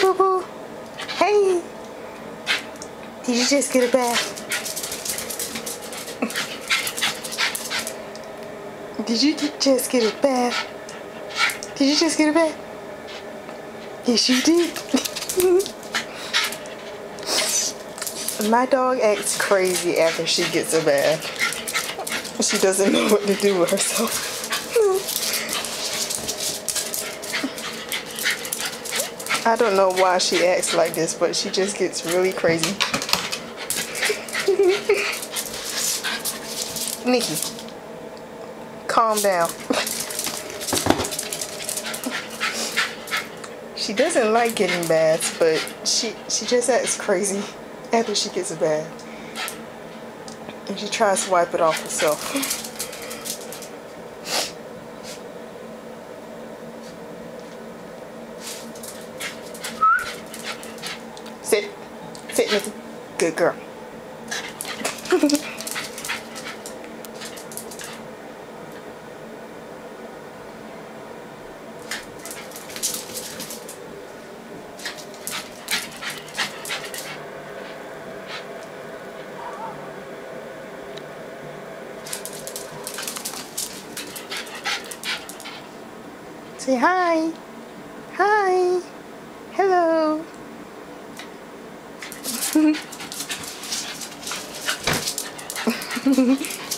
Boo boo. Hey. Did you just get a bath? Did you just get a bath? Did you just get a bath? Yes, you did. My dog acts crazy after she gets a bath. She doesn't know what to do with herself. I don't know why she acts like this, but she just gets really crazy. Nikki, calm down. she doesn't like getting baths, but she, she just acts crazy after she gets a bath. And she tries to wipe it off herself. Sit, Missy. Good girl. Say. Hi. フフフフ。